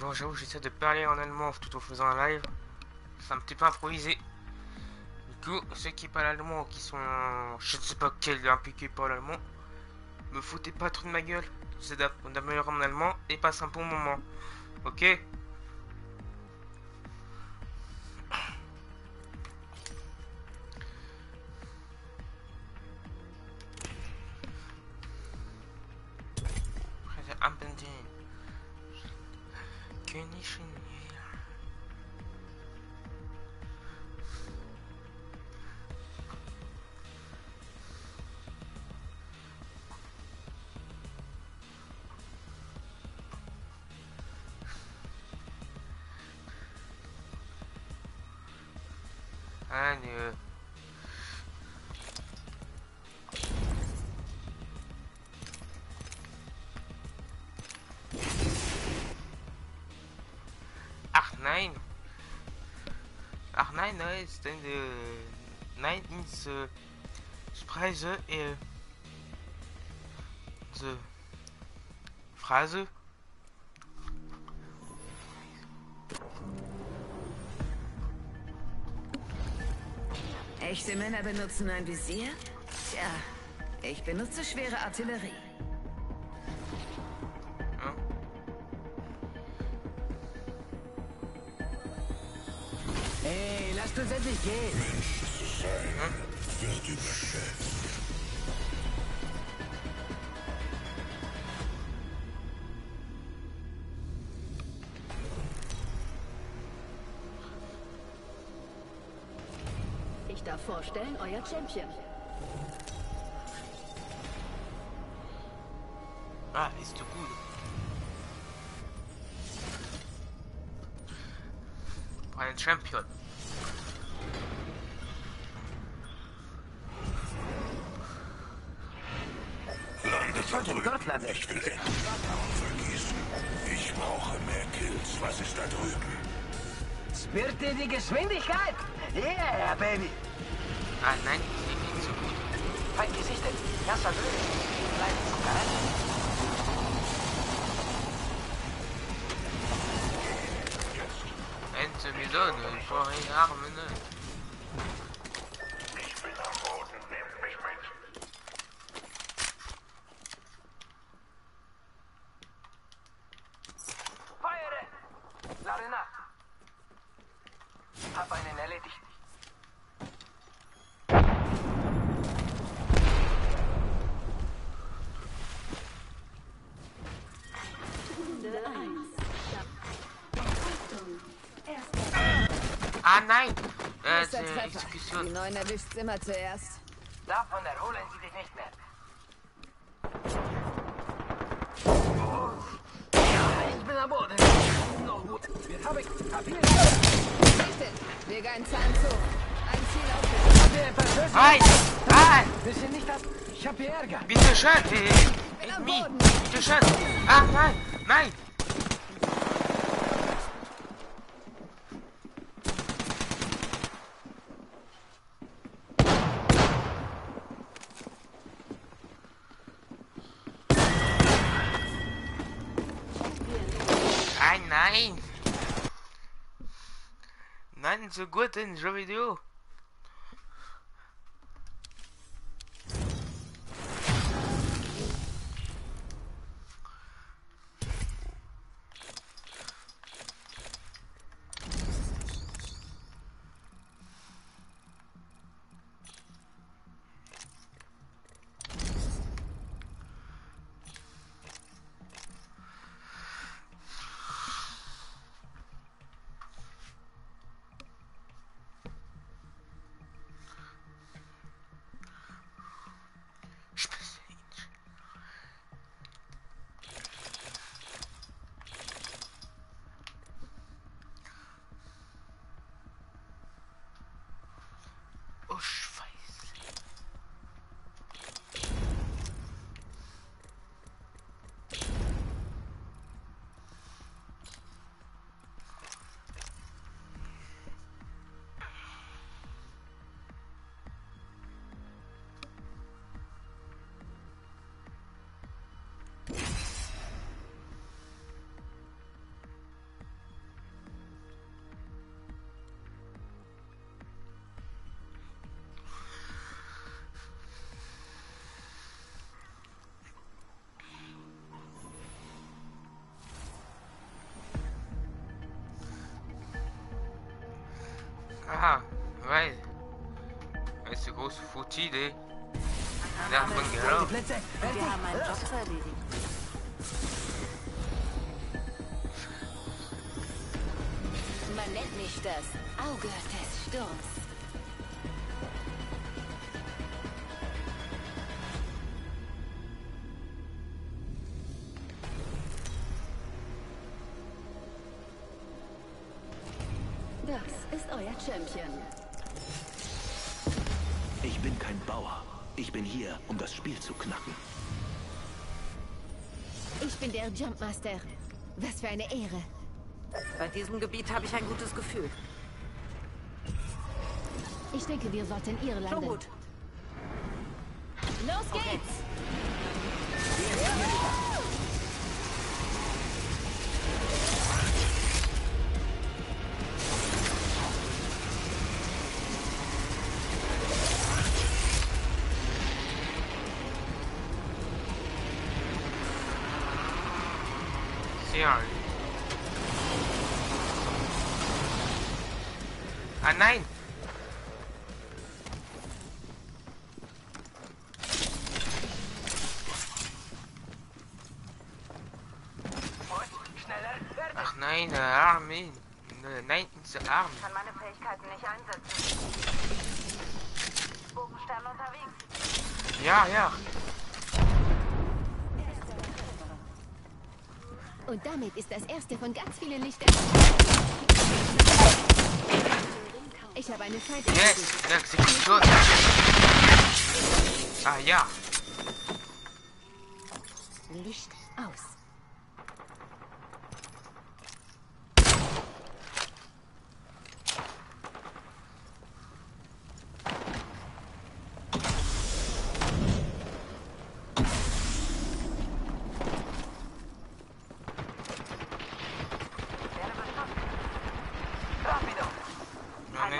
Bon, j'avoue, j'essaie de parler en allemand tout en faisant un live. C'est un petit peu improvisé. Du coup, ceux qui parlent allemand, qui sont, je ne sais pas quel impliqué par l'allemand, me foutez pas trop de ma gueule. C'est d'améliorer mon allemand et passe un bon moment. Ok? Königin hier. Eine. Ach nein. Ach nein, da ist eine. Nein, ins. Äh, Spreise. Äh. The. Phrase. Echte Männer benutzen ein Visier? Tja, ich benutze schwere Artillerie. Ey, lasst uns endlich gehen. wird überschätzt. Ich darf vorstellen, euer Champion. Ah, ist du gut. Ein Champion. Ich wollte in Gott landen. Ich will vergießen. Ich brauche mehr Kills. Was ist da drüben? Spürt ihr die Geschwindigkeit? Yeah, Baby. Ah nein, ich sehe nicht so gut. Feind gesichtet. Erster drüben. Bleiben bereit. Ente mir so, ich brauche eine Arme, ne? Ich bin am Boden. Nehmt mich mit. Feuere! Larena! Hab einen erledigt. Runde 1. Achtung. Erster. Ah nein! Äh, Erster die Treffer. Die Neuen erwischt immer zuerst. Davon erholen Sie dich nicht mehr. Ich bin am Boden. No gut. Hab ich. Hab hier. Gesichtet. Leg einen Zahn zu. Ein Ziel auf. Nein! Nein! Wisst ihr nicht, dass... Ich hab hier Ärger. Bitte schön! Äh, am! Boden. Bitte schön! Ah! Nein! Nein, Nein, so gut in Jeux Foutide. Der. Die Plätze. Wir haben einen Job zu erledigen. Man nennt mich das Auge des Sturms. Ich bin kein Bauer. Ich bin hier, um das Spiel zu knacken. Ich bin der Jumpmaster. Was für eine Ehre. Bei diesem Gebiet habe ich ein gutes Gefühl. Ich denke, wir sollten ihr landen. Schon gut. Los geht's! Sehr. Ah nein! Ach nein, der Armin. Äh, Nein, der Arm. kann meine Fähigkeiten nicht einsetzen. Bogenstern unterwegs. Ja, ja. Und damit ist das erste von ganz vielen Lichtern. Ich habe eine Feind. Yes, Exekution. Ah ja. Licht aus. Rapido. Nein, nein, nein, nein.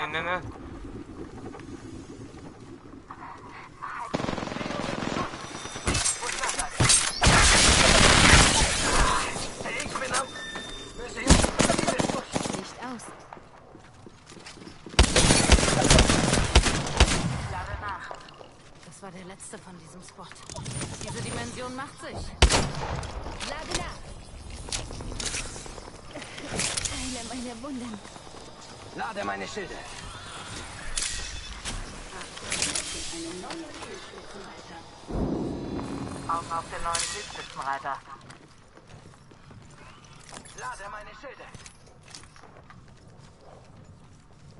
Ich bin am... Wir sehen uns durch. Licht aus. Lade nach. Das war der letzte von diesem Spot. Diese Dimension macht sich. Lade nach. Heile meine Wunden. Lade meine Schilde. Augen auf den neuen Südspitzenreiter. Lade meine Schilde.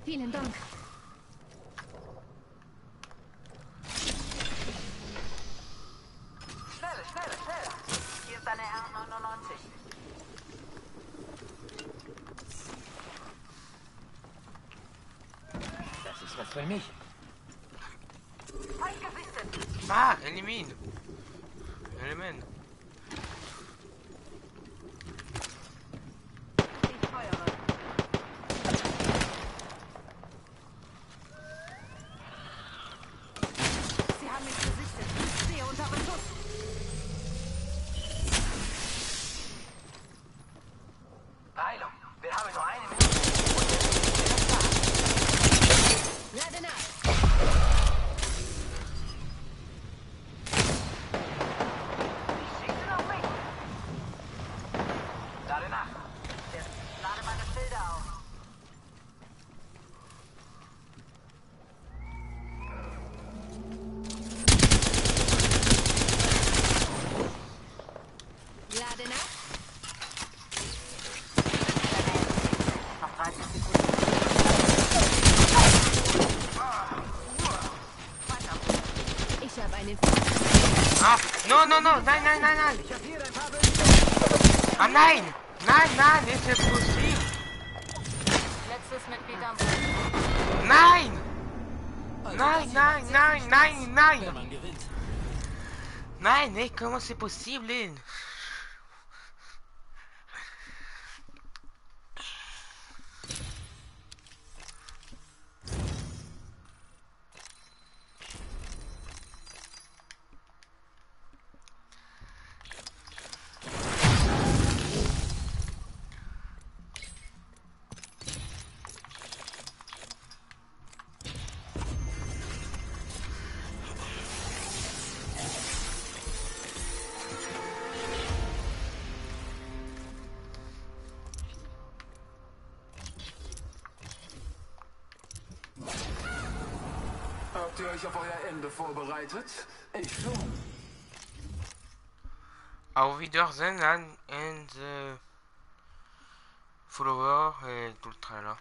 Vielen Dank. Schneller, schneller, schneller. Hier ist eine R99. Das für mich. Ah, Elimin. Element. Ich feuere. Sie haben mich gesichtet. Ich stehe unter Beschuss. Heilung. Wir haben nur eine Minute. Lade nach. Ich schieße auf mich. Lade nach. Lade meine Schilde auf. Lade nach. Noch 30 Sekunden. Ich habe einen Ah, no, no, no. Nein, nein, nein, nein. Ich habe hier ein paar Böse. Ah nein. Nein, nein, ist ja positiv. Letztes Mitglied am Nein. Nein, nein, nein, nein, nein. Nein, nee, comment c'est possible? Euch auf euer Ende vorbereitet? Ich schon. Auf Wiedersehen an the follower et tout le tralala.